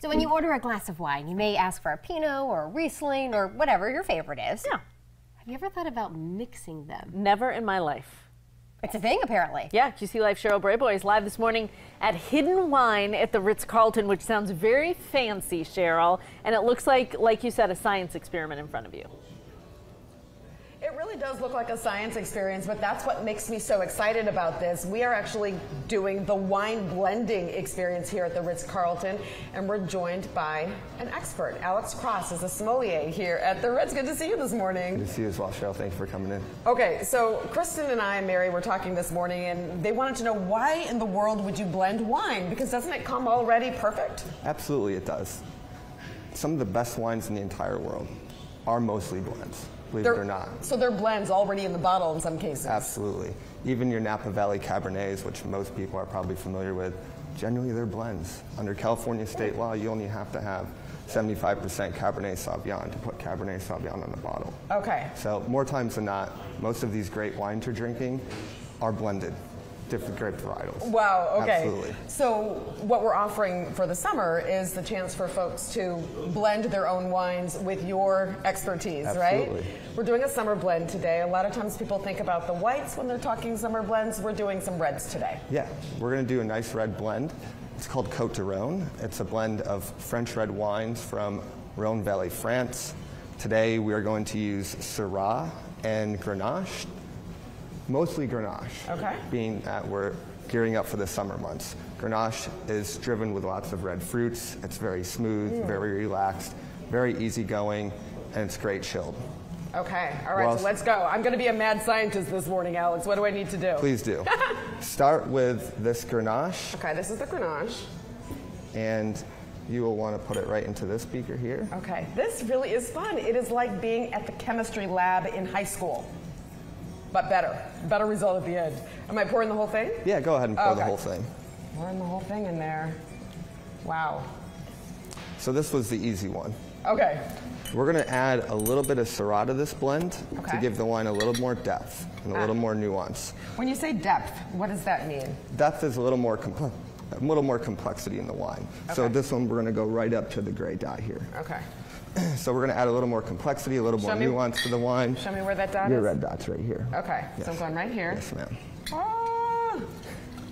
So when you order a glass of wine, you may ask for a Pinot or a Riesling or whatever your favorite is. Yeah. Have you ever thought about mixing them? Never in my life. It's a thing, apparently. Yeah, QC Life Cheryl Brayboy is live this morning at Hidden Wine at the Ritz Carlton, which sounds very fancy, Cheryl. And it looks like, like you said, a science experiment in front of you. It really does look like a science experience, but that's what makes me so excited about this. We are actually doing the wine blending experience here at the Ritz Carlton, and we're joined by an expert. Alex Cross is a sommelier here at the Ritz. Good to see you this morning. Good to see you as well, Cheryl. Thanks for coming in. Okay, so Kristen and I and Mary were talking this morning, and they wanted to know why in the world would you blend wine? Because doesn't it come already perfect? Absolutely, it does. Some of the best wines in the entire world are mostly blends believe they're, it or not. So they're blends already in the bottle in some cases. Absolutely. Even your Napa Valley Cabernets, which most people are probably familiar with, generally they're blends. Under California state law, you only have to have 75% Cabernet Sauvignon to put Cabernet Sauvignon on the bottle. Okay. So more times than not, most of these great wines you're drinking are blended different grape varietals. Wow, okay. Absolutely. So what we're offering for the summer is the chance for folks to blend their own wines with your expertise, Absolutely. right? We're doing a summer blend today. A lot of times people think about the whites when they're talking summer blends. We're doing some reds today. Yeah, we're going to do a nice red blend. It's called Côte de Rhône. It's a blend of French red wines from Rhone Valley, France. Today we are going to use Syrah and Grenache mostly Grenache. Okay. Being that we're gearing up for the summer months. Grenache is driven with lots of red fruits. It's very smooth, mm. very relaxed, very easygoing, and it's great chilled. Okay, all right, well, so let's go. I'm going to be a mad scientist this morning, Alex. What do I need to do? Please do. Start with this Grenache. Okay, this is the Grenache. And you will want to put it right into this beaker here. Okay, this really is fun. It is like being at the chemistry lab in high school but better. Better result at the end. Am I pouring the whole thing? Yeah, go ahead and pour okay. the whole thing. Pouring the whole thing in there. Wow. So this was the easy one. Okay. We're going to add a little bit of Syrah to this blend okay. to give the wine a little more depth and a ah. little more nuance. When you say depth, what does that mean? Depth is a little more complex. A little more complexity in the wine. Okay. So this one we're going to go right up to the gray dot here. Okay. so we're going to add a little more complexity, a little show more me, nuance to the wine. Show me where that dot Your is. Your red dot's right here. Okay, yes. so I'm going right here. Yes, ma'am. Oh,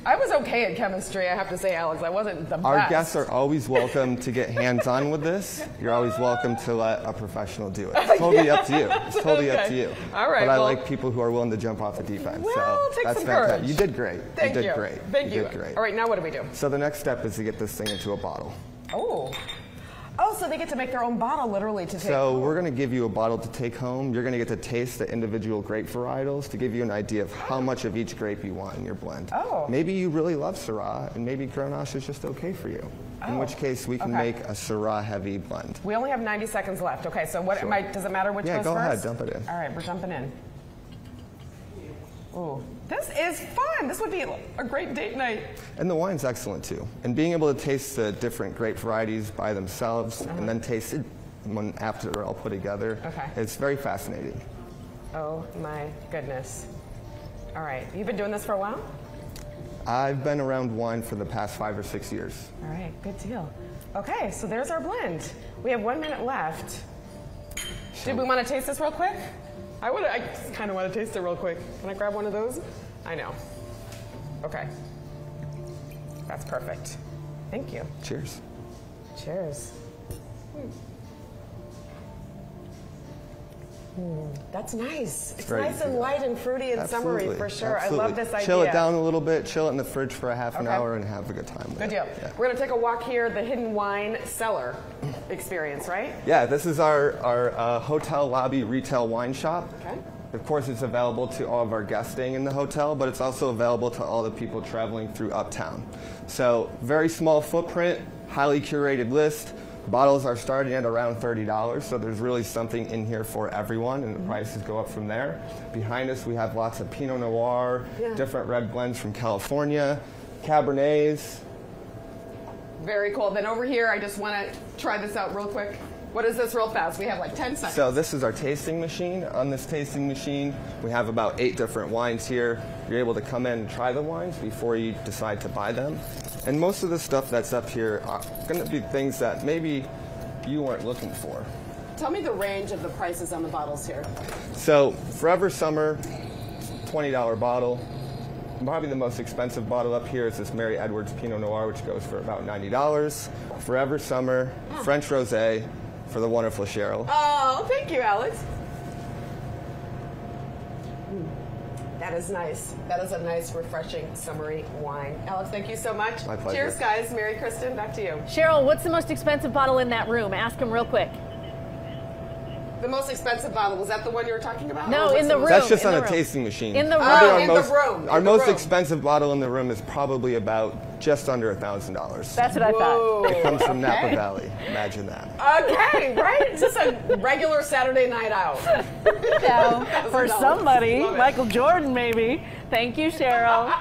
I was okay at chemistry, I have to say, Alex. I wasn't the Our best. Our guests are always welcome to get hands-on with this. You're always welcome to let a professional do it. It's totally yes. up to you. It's totally okay. up to you. All right. But well, I like people who are willing to jump off the deep end. Well, so take that's some fantastic. courage. You did great. Thank you did you. great. Thank you. you. Did great. All right, now what do we do? So the next step is to get this thing into a bottle. Oh. Oh, so they get to make their own bottle literally to take So home. we're going to give you a bottle to take home. You're going to get to taste the individual grape varietals to give you an idea of how much of each grape you want in your blend. Oh. Maybe you really love Syrah, and maybe Grenache is just okay for you. Oh. In which oh. case, we can okay. make a Syrah heavy blend. We only have 90 seconds left. Okay, so what sure. I, does it matter which yeah, goes go first? ahead, dump it in. All right, we're jumping in. Ooh, this is fun. This would be a great date night. And the wine's excellent too. And being able to taste the different grape varieties by themselves uh-huh. and then taste it when after they're all put together, okay. it's very fascinating. Oh my goodness. All right, you've been doing this for a while? I've been around wine for the past five or six years. All right, good deal. Okay, so there's our blend. We have one minute left. Did we want to taste this real quick? I would. I kind of want to taste it real quick. Can I grab one of those? I know. Okay. That's perfect. Thank you. Cheers. Cheers. Hmm. Mm, that's nice. It's, it's nice and light and fruity and Absolutely. summery for sure. Absolutely. I love this idea. Chill it down a little bit, chill it in the fridge for a half an okay. hour, and have a good time. good it. deal. Yeah. We're going to take a walk here, the Hidden Wine Cellar experience, right? Yeah, this is our, our uh, hotel lobby retail wine shop. Okay. Of course, it's available to all of our guests staying in the hotel, but it's also available to all the people traveling through Uptown. So, very small footprint, highly curated list. Bottles are starting at around $30, so there's really something in here for everyone, and the mm-hmm. prices go up from there. Behind us, we have lots of Pinot Noir, yeah. different red blends from California, Cabernets. Very cool. Then over here, I just want to try this out real quick. What is this real fast? We have like 10 seconds. So this is our tasting machine. On this tasting machine, we have about eight different wines here. You're able to come in and try the wines before you decide to buy them. And most of the stuff that's up here are going to be things that maybe you weren't looking for. Tell me the range of the prices on the bottles here. So, Forever Summer, $20 bottle. Probably the most expensive bottle up here is this Merry Edwards Pinot Noir, which goes for about $90. Forever Summer, hmm. French Rosé for the wonderful Cheryl. Oh, thank you, Alex. That is nice. That is a nice, refreshing, summery wine. Alex, thank you so much. My pleasure. Cheers, guys. Mary Kristen, back to you. Cheryl, what's the most expensive bottle in that room? Ask him real quick. The most expensive bottle, was that the one you were talking about? No, oh, in the room. That's just in on the a room. tasting machine. In the Probably room. our Oh, in the most, room, Our the most room. expensive bottle in the room is probably about just under a $1,000. That's what I thought. Whoa, Comes from Napa. Valley. Imagine that. Okay, right? Just a regular Saturday night out. So, For somebody, Michael Jordan maybe. Thank you, Cheryl.